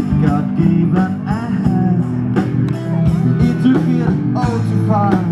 with God given I have. It took it all too far.